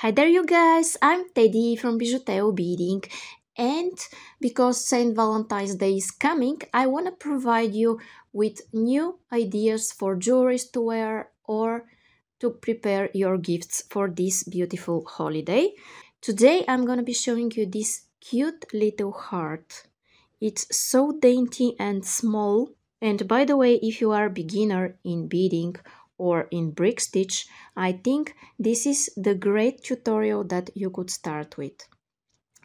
Hi there you guys, I'm Teddy from BijuTeo Beading and because Saint Valentine's Day is coming, I want to provide you with new ideas for jewelry to wear or to prepare your gifts for this beautiful holiday. Today I'm going to be showing you this cute little heart. It's so dainty and small and by the way, if you are a beginner in beading or in brick stitch, I think this is the great tutorial that you could start with.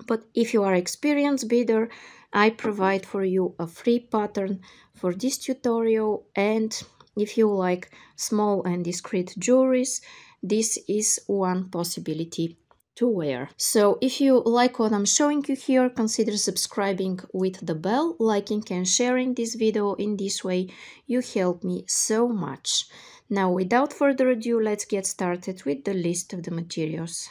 But if you are experienced beader, I provide for you a free pattern for this tutorial and if you like small and discreet jewelries, this is one possibility to wear. So if you like what I'm showing you here, consider subscribing with the bell, liking and sharing this video in this way. You help me so much. Now, without further ado, let's get started with the list of the materials.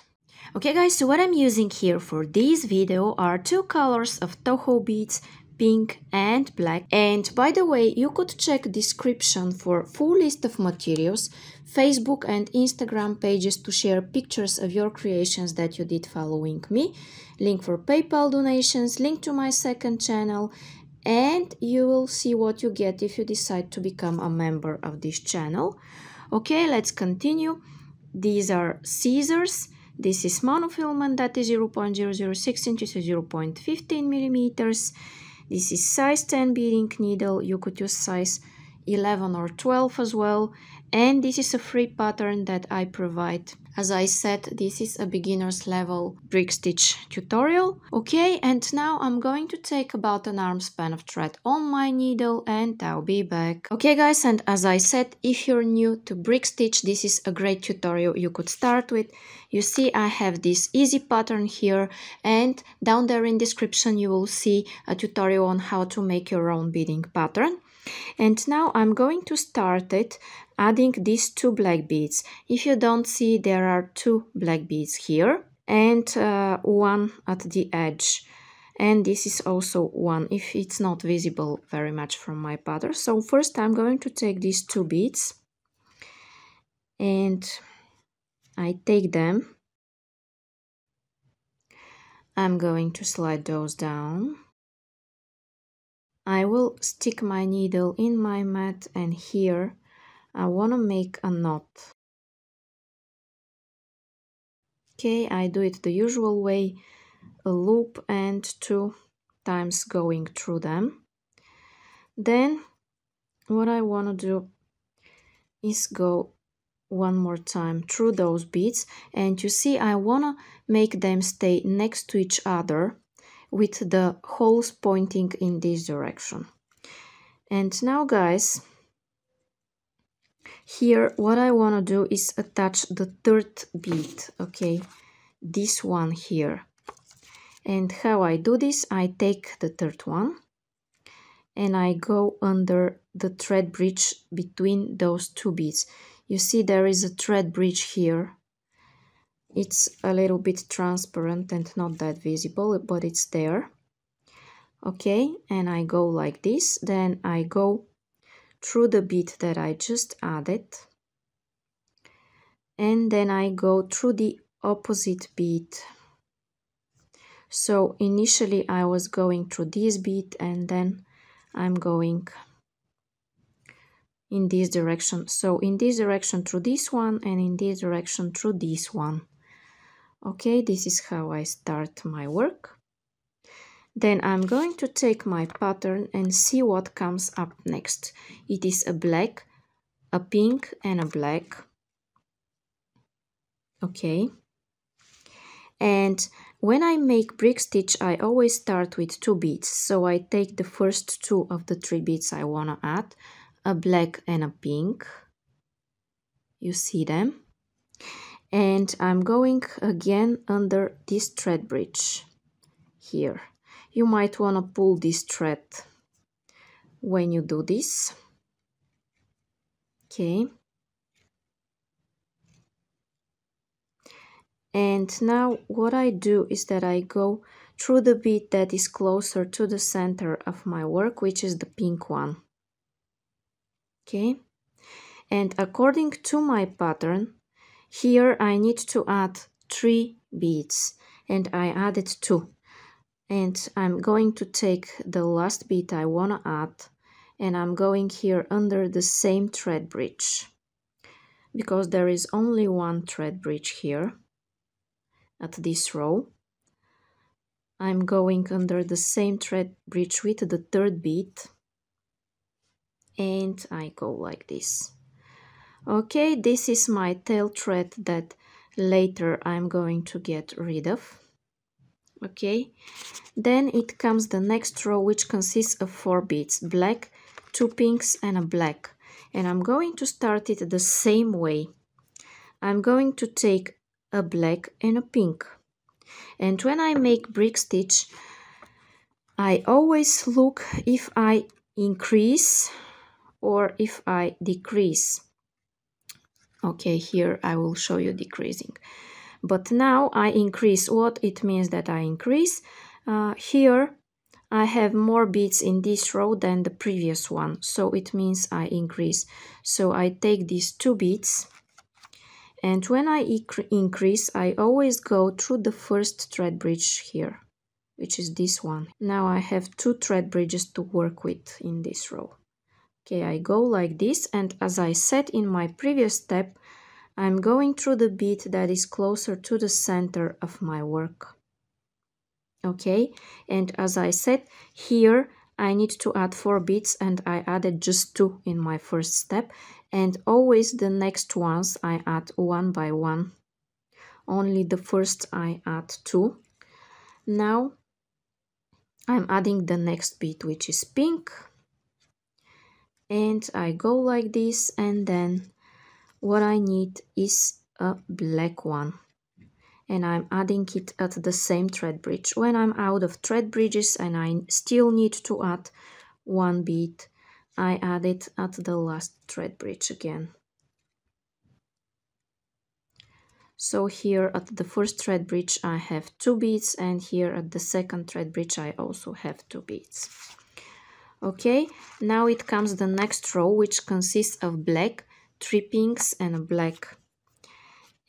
Okay guys, so what I'm using here for this video are two colors of Toho beads, pink and black. And by the way, you could check description for full list of materials, Facebook and Instagram pages to share pictures of your creations that you did following me, link for PayPal donations, link to my second channel, and you will see what you get if you decide to become a member of this channel. Okay, let's continue. These are scissors. This is monofilament that is 0.006 inches to 0.15 millimeters. This is size 10 beading needle. You could use size 11 or 12 as well. And this is a free pattern that I provide as I said, this is a beginner's level brick stitch tutorial. Okay, and now I'm going to take about an arm span of thread on my needle and I'll be back. Okay guys, and as I said, if you're new to brick stitch, this is a great tutorial you could start with. You see I have this easy pattern here and down there in description you will see a tutorial on how to make your own beading pattern. And now I'm going to start it adding these two black beads. If you don't see, there are two black beads here and uh, one at the edge. And this is also one, if it's not visible very much from my pattern. So first I'm going to take these two beads and I take them. I'm going to slide those down. I will stick my needle in my mat and here I want to make a knot. Okay, I do it the usual way, a loop and two times going through them. Then what I want to do is go one more time through those beads and you see I want to make them stay next to each other with the holes pointing in this direction. And now guys, here what I want to do is attach the third bead, okay, this one here. And how I do this, I take the third one and I go under the thread bridge between those two beads. You see there is a thread bridge here it's a little bit transparent and not that visible but it's there okay and I go like this then I go through the bead that I just added. And then I go through the opposite bead so initially I was going through this bead and then I'm going in this direction. So in this direction through this one and in this direction through this one. Okay this is how I start my work then I'm going to take my pattern and see what comes up next. It is a black a pink and a black. Okay. And when I make brick stitch I always start with two beads. So I take the first two of the three beads I want to add a black and a pink. You see them? And I'm going again under this thread bridge here. You might want to pull this thread when you do this. Okay. And now what I do is that I go through the bead that is closer to the center of my work, which is the pink one. Okay. And according to my pattern, here I need to add three beads and I added two and I'm going to take the last bead I want to add and I'm going here under the same thread bridge. Because there is only one thread bridge here at this row I'm going under the same thread bridge with the third bead and I go like this. Okay this is my tail thread that later I'm going to get rid of okay. Then it comes the next row which consists of four beads black two pinks and a black. And I'm going to start it the same way. I'm going to take a black and a pink. And when I make brick stitch I always look if I increase or if I decrease. Okay here I will show you decreasing but now I increase what it means that I increase. Uh, here I have more beads in this row than the previous one so it means I increase. So I take these two beads and when I increase I always go through the first thread bridge here which is this one. Now I have two thread bridges to work with in this row. Okay I go like this and as I said in my previous step I'm going through the bead that is closer to the center of my work. Okay, and as I said, here I need to add four beads and I added just two in my first step and always the next ones I add one by one. Only the first I add two. Now I'm adding the next bead which is pink and I go like this and then what I need is a black one and I'm adding it at the same thread bridge. When I'm out of thread bridges and I still need to add one bead, I add it at the last thread bridge again. So here at the first thread bridge I have two beads and here at the second thread bridge I also have two beads. Okay, now it comes the next row which consists of black three pinks and a black.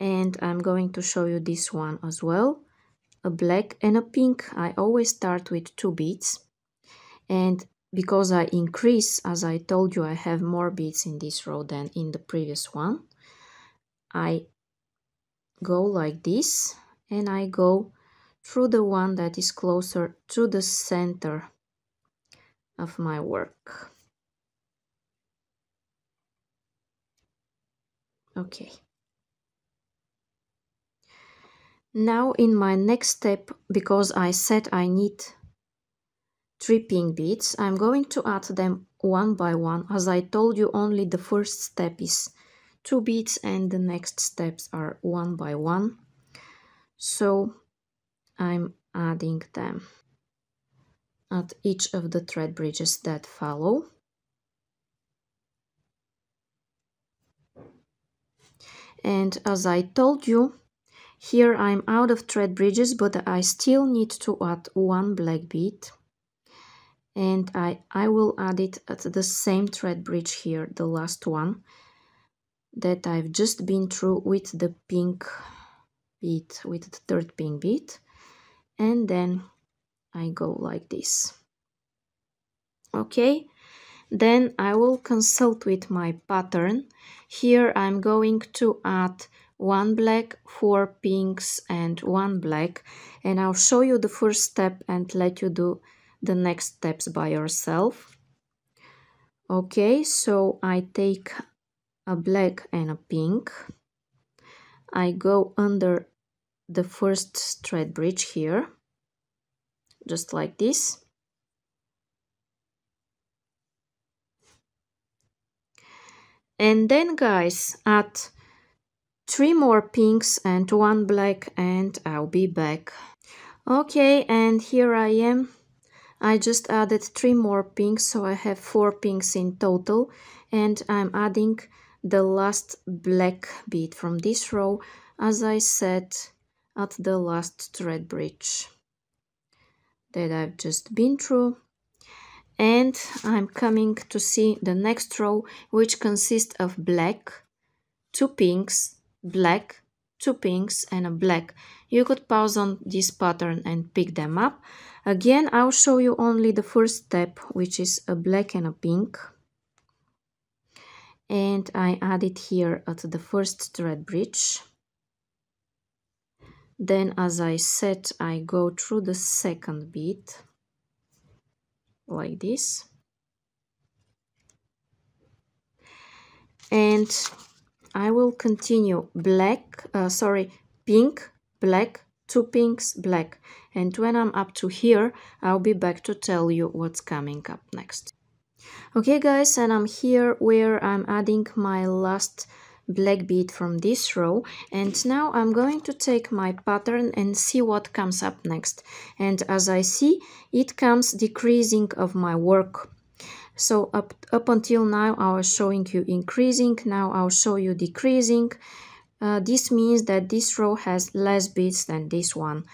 And I'm going to show you this one as well. A black and a pink. I always start with two beads. And because I increase as I told you I have more beads in this row than in the previous one. I go like this and I go through the one that is closer to the center of my work okay. Now in my next step because I said I need three pink beads I'm going to add them one by one. As I told you only the first step is two beads and the next steps are one by one. So I'm adding them at each of the thread bridges that follow and as I told you here I'm out of thread bridges but I still need to add one black bead. And I, I will add it at the same thread bridge here the last one that I've just been through with the pink bead with the third pink bead. And then I go like this. Okay then I will consult with my pattern here I'm going to add one black, four pinks and one black and I'll show you the first step and let you do the next steps by yourself. Okay, so I take a black and a pink. I go under the first thread bridge here, just like this. And then guys add three more pinks and one black and I'll be back. Okay and here I am. I just added three more pinks so I have four pinks in total. And I'm adding the last black bead from this row as I said at the last thread bridge that I've just been through and I'm coming to see the next row which consists of black, two pinks, black, two pinks and a black. You could pause on this pattern and pick them up. Again, I'll show you only the first step, which is a black and a pink. And I add it here at the first thread bridge. Then, as I said, I go through the second bead, like this. And I will continue black, uh, sorry, pink, black, two pinks, black. And when I'm up to here, I'll be back to tell you what's coming up next. Okay guys, and I'm here where I'm adding my last black bead from this row and now I'm going to take my pattern and see what comes up next and as I see it comes decreasing of my work so up, up until now I was showing you increasing, now I'll show you decreasing. Uh, this means that this row has less beads than this one.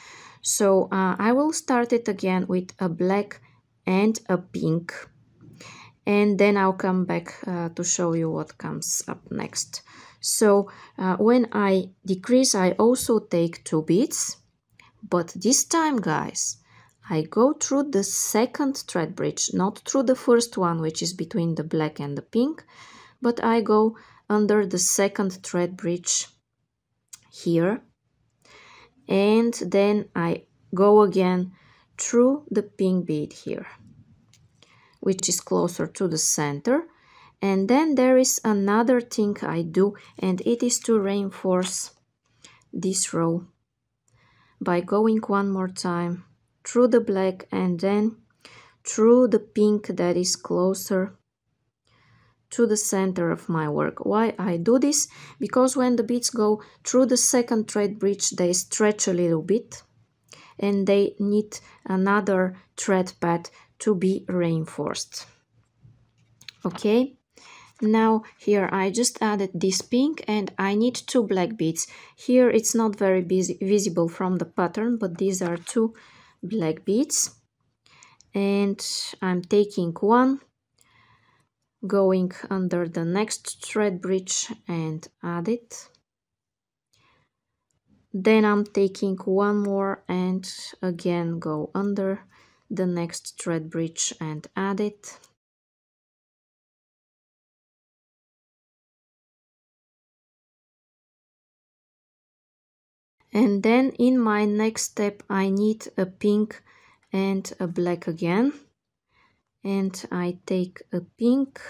So uh, I will start it again with a black and a pink. And then I'll come back uh, to show you what comes up next. So uh, when I decrease, I also take two beads. But this time, guys, I go through the second thread bridge, not through the first one, which is between the black and the pink, but I go under the second thread bridge here. And then I go again through the pink bead here, which is closer to the center. And then there is another thing I do, and it is to reinforce this row by going one more time through the black and then through the pink that is closer to the center of my work. Why I do this? Because when the beads go through the second thread bridge, they stretch a little bit and they need another thread pad to be reinforced. Okay, now here I just added this pink and I need two black beads. Here it's not very visible from the pattern, but these are two black beads and I'm taking one going under the next thread bridge and add it then I'm taking one more and again go under the next thread bridge and add it. And then in my next step I need a pink and a black again. And I take a pink.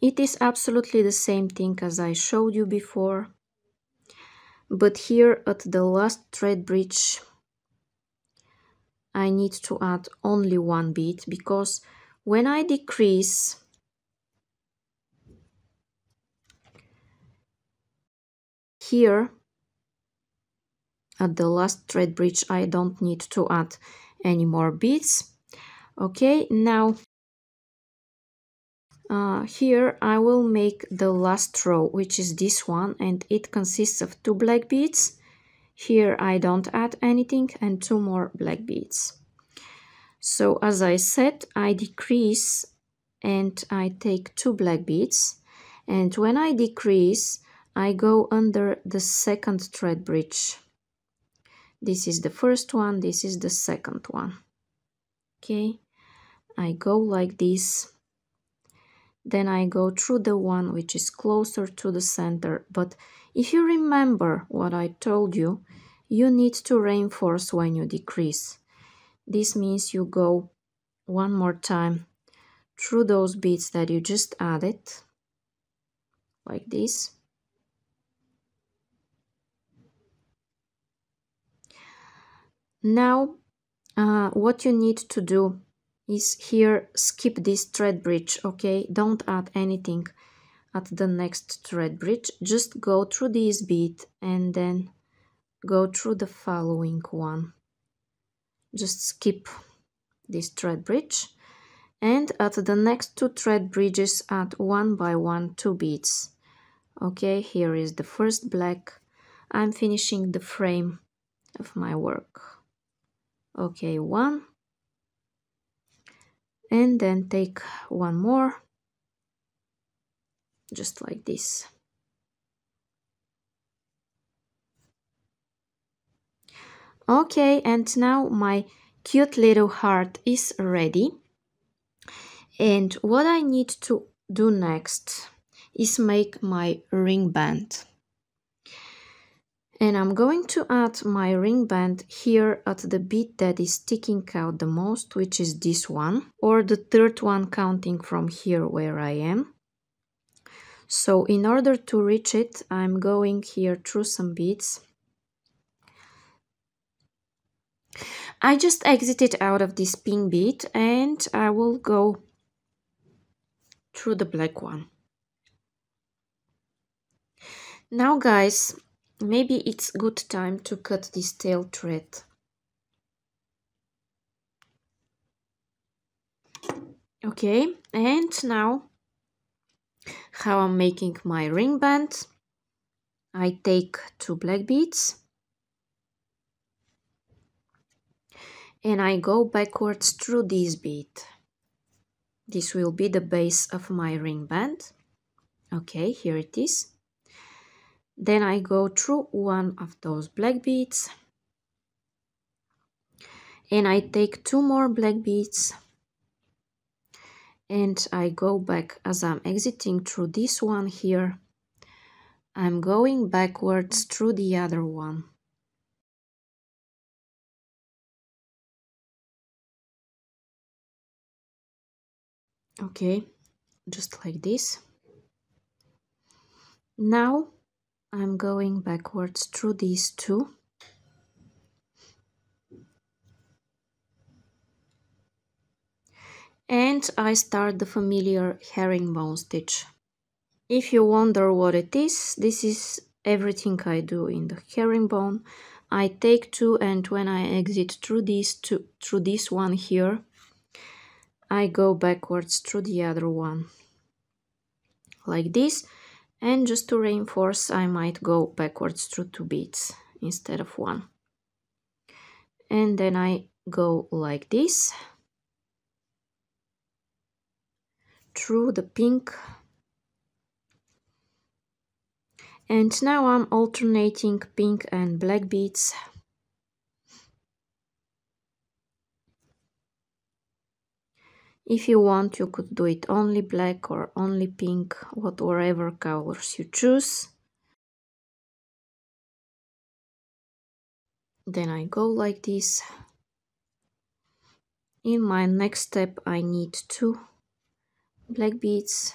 It is absolutely the same thing as I showed you before. But here at the last thread bridge I need to add only one bead because when I decrease Here at the last thread bridge I don't need to add any more beads. Okay, now uh, here I will make the last row, which is this one, and it consists of two black beads. Here I don't add anything and two more black beads. So as I said, I decrease and I take two black beads. And when I decrease, I go under the second thread bridge. This is the first one, this is the second one. Okay, I go like this. Then I go through the one which is closer to the center. But if you remember what I told you, you need to reinforce when you decrease. This means you go one more time through those beads that you just added, like this. Now, uh, what you need to do is here skip this thread bridge, okay? Don't add anything at the next thread bridge. Just go through this bead and then go through the following one. Just skip this thread bridge and at the next two thread bridges add one by one two beads okay here is the first black i'm finishing the frame of my work okay one and then take one more. Just like this. Okay and now my cute little heart is ready. And what I need to do next is make my ring band. And I'm going to add my ring band here at the bit that is sticking out the most, which is this one, or the third one counting from here where I am. So in order to reach it, I'm going here through some beads. I just exited out of this pink bead and I will go through the black one. Now guys, maybe it's good time to cut this tail thread. Okay, and now how I'm making my ring band. I take two black beads and I go backwards through this bead. This will be the base of my ring band. Okay, here it is. Then I go through one of those black beads and I take two more black beads and I go back as I'm exiting through this one here. I'm going backwards through the other one. Okay, just like this. Now I'm going backwards through these two. And I start the familiar herringbone stitch. If you wonder what it is, this is everything I do in the herringbone. I take two and when I exit through these two, through this one here, I go backwards through the other one. Like this and just to reinforce I might go backwards through two beads instead of one. And then I go like this. Through the pink. And now I'm alternating pink and black beads If you want, you could do it only black or only pink, whatever colors you choose. Then I go like this. In my next step, I need two black beads.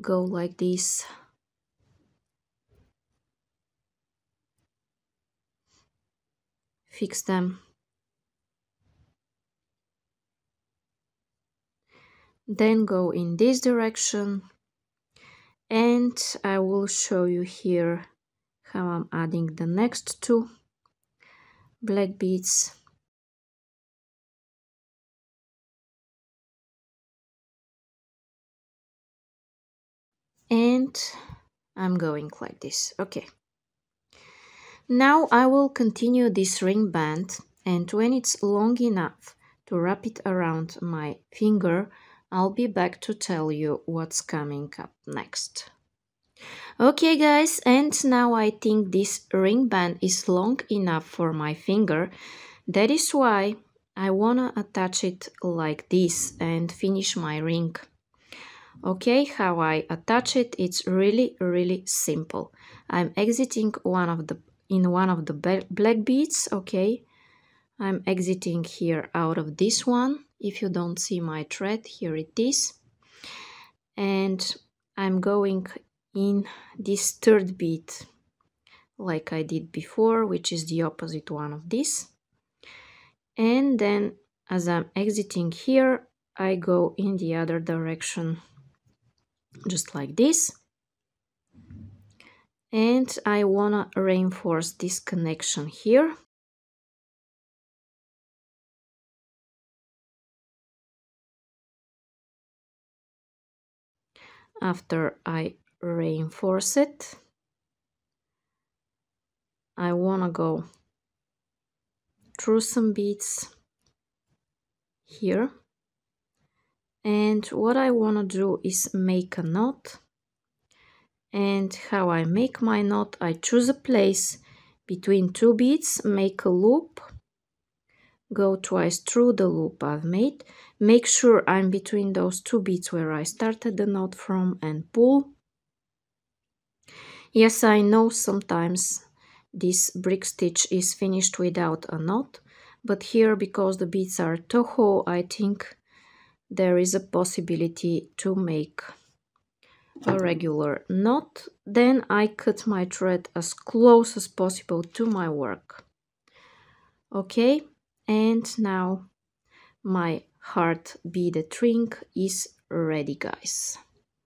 Go like this. Fix them then go in this direction. And I will show you here how I'm adding the next two black beads. And I'm going like this. Okay. Now I will continue this ring band and when it's long enough to wrap it around my finger I'll be back to tell you what's coming up next. Okay guys, and now I think this ring band is long enough for my finger. That is why I wanna attach it like this and finish my ring. Okay, how I attach it, it's really, really simple. I'm exiting one of the in one of the black beads, okay. I'm exiting here out of this one if you don't see my thread here it is. And I'm going in this third bead like I did before which is the opposite one of this. And then as I'm exiting here I go in the other direction just like this. And I wanna reinforce this connection here after I reinforce it. I want to go through some beads here. And what I want to do is make a knot. And how I make my knot I choose a place between two beads make a loop go twice through the loop I've made. Make sure I'm between those two beads where I started the knot from and pull. Yes I know sometimes this brick stitch is finished without a knot but here because the beads are toho I think there is a possibility to make a regular knot then I cut my thread as close as possible to my work. Okay and now my heart beaded ring is ready guys